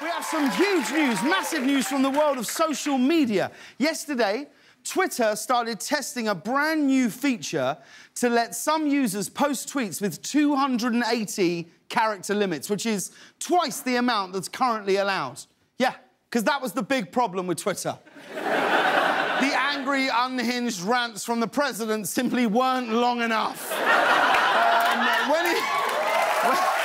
We have some huge news, massive news from the world of social media. Yesterday, Twitter started testing a brand new feature to let some users post tweets with 280 character limits, which is twice the amount that's currently allowed. Yeah, because that was the big problem with Twitter. the angry, unhinged rants from the president simply weren't long enough. Um, when he... When...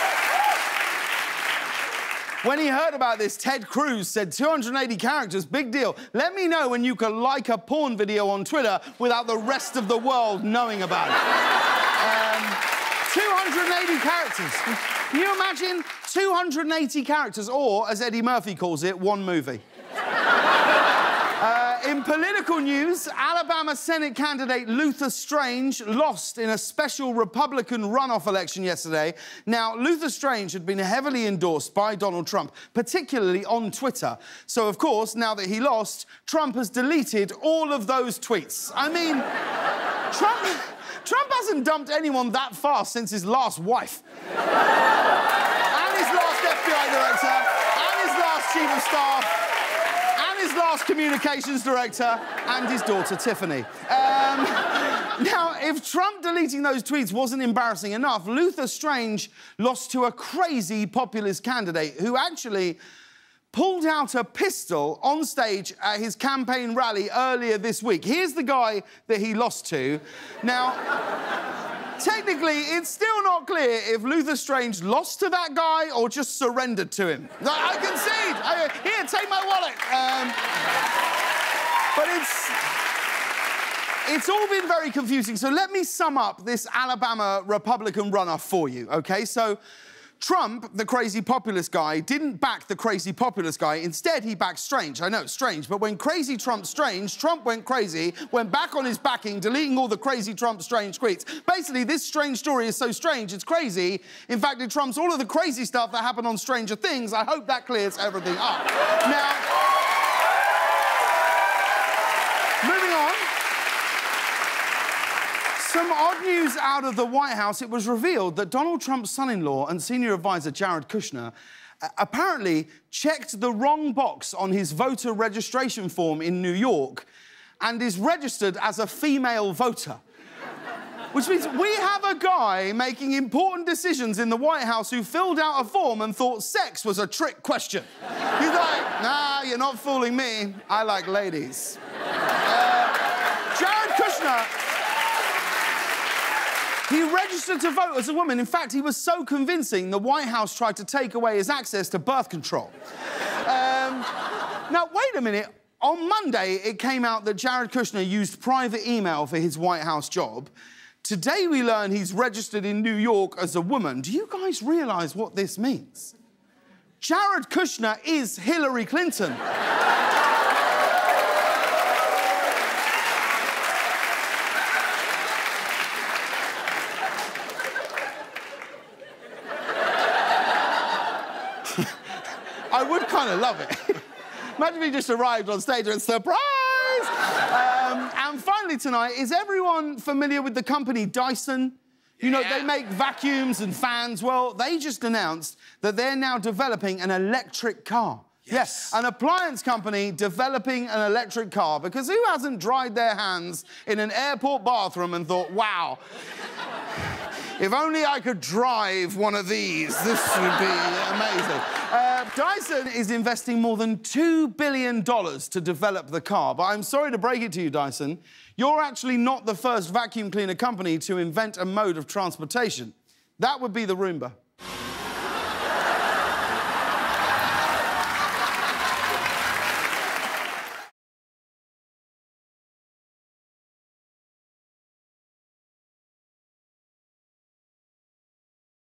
When he heard about this, Ted Cruz said 280 characters, big deal. Let me know when you can like a porn video on Twitter without the rest of the world knowing about it. um, 280 characters. Can you imagine 280 characters, or, as Eddie Murphy calls it, one movie? In political news, Alabama Senate candidate Luther Strange lost in a special Republican runoff election yesterday. Now, Luther Strange had been heavily endorsed by Donald Trump, particularly on Twitter. So, of course, now that he lost, Trump has deleted all of those tweets. I mean, Trump, Trump hasn't dumped anyone that fast since his last wife. and his last FBI director, and his last chief of staff his last communications director and his daughter, Tiffany. Um, now, if Trump deleting those tweets wasn't embarrassing enough, Luther Strange lost to a crazy populist candidate who actually pulled out a pistol on stage at his campaign rally earlier this week. Here's the guy that he lost to. Now, technically, it's still not clear if Luther Strange lost to that guy or just surrendered to him. I concede. I, here, take my wallet. Um, but it's... It's all been very confusing, so let me sum up this Alabama Republican runoff for you, OK? So, Trump, the crazy populist guy, didn't back the crazy populist guy. Instead, he backed Strange. I know, strange, but when crazy Trump strange, Trump went crazy, went back on his backing, deleting all the crazy Trump strange tweets. Basically, this strange story is so strange, it's crazy. In fact, it trumps all of the crazy stuff that happened on Stranger Things. I hope that clears everything up. now... Some odd news out of the White House. It was revealed that Donald Trump's son-in-law and senior advisor Jared Kushner uh, apparently checked the wrong box on his voter registration form in New York and is registered as a female voter. Which means we have a guy making important decisions in the White House who filled out a form and thought sex was a trick question. He's like, nah, you're not fooling me. I like ladies. Uh, Jared Kushner he registered to vote as a woman. In fact, he was so convincing, the White House tried to take away his access to birth control. um, now, wait a minute. On Monday, it came out that Jared Kushner used private email for his White House job. Today, we learn he's registered in New York as a woman. Do you guys realise what this means? Jared Kushner is Hillary Clinton. I would kind of love it. Imagine if he just arrived on stage and surprise! Um, and finally tonight, is everyone familiar with the company Dyson? You know, they make vacuums and fans. Well, they just announced that they're now developing an electric car. Yes. yes. An appliance company developing an electric car because who hasn't dried their hands in an airport bathroom and thought, wow, if only I could drive one of these, this would be amazing. Uh, Dyson is investing more than $2 billion to develop the car. But I'm sorry to break it to you, Dyson, you're actually not the first vacuum cleaner company to invent a mode of transportation. That would be the Roomba.